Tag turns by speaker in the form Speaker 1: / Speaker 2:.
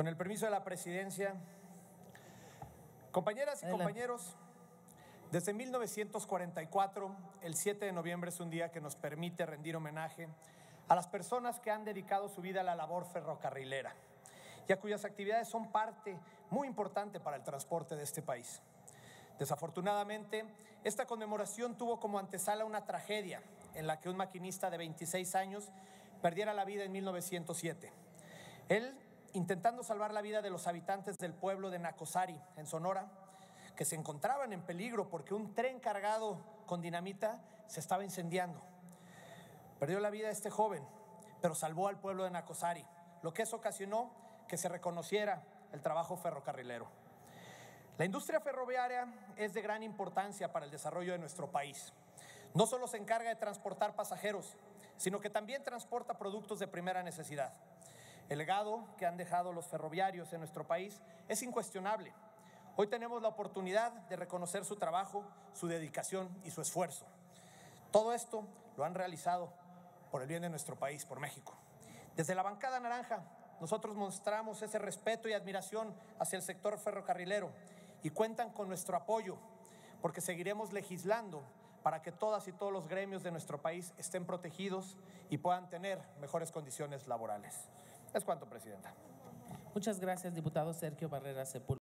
Speaker 1: Con el permiso de la presidencia, compañeras y
Speaker 2: Adelante.
Speaker 1: compañeros, desde 1944, el 7 de noviembre es un día que nos permite rendir homenaje a las personas que han dedicado su vida a la labor ferrocarrilera y a cuyas actividades son parte muy importante para el transporte de este país. Desafortunadamente, esta conmemoración tuvo como antesala una tragedia en la que un maquinista de 26 años perdiera la vida en 1907. Él, intentando salvar la vida de los habitantes del pueblo de Nacosari, en Sonora, que se encontraban en peligro porque un tren cargado con dinamita se estaba incendiando. Perdió la vida este joven, pero salvó al pueblo de Nacosari, lo que eso ocasionó que se reconociera el trabajo ferrocarrilero. La industria ferroviaria es de gran importancia para el desarrollo de nuestro país. No solo se encarga de transportar pasajeros, sino que también transporta productos de primera necesidad. El legado que han dejado los ferroviarios en nuestro país es incuestionable. Hoy tenemos la oportunidad de reconocer su trabajo, su dedicación y su esfuerzo. Todo esto lo han realizado por el bien de nuestro país, por México. Desde la bancada naranja, nosotros mostramos ese respeto y admiración hacia el sector ferrocarrilero y cuentan con nuestro apoyo, porque seguiremos legislando para que todas y todos los gremios de nuestro país estén protegidos y puedan tener mejores condiciones laborales. Es cuanto, Presidenta.
Speaker 2: Muchas gracias, diputado Sergio Barrera Sepúlveda.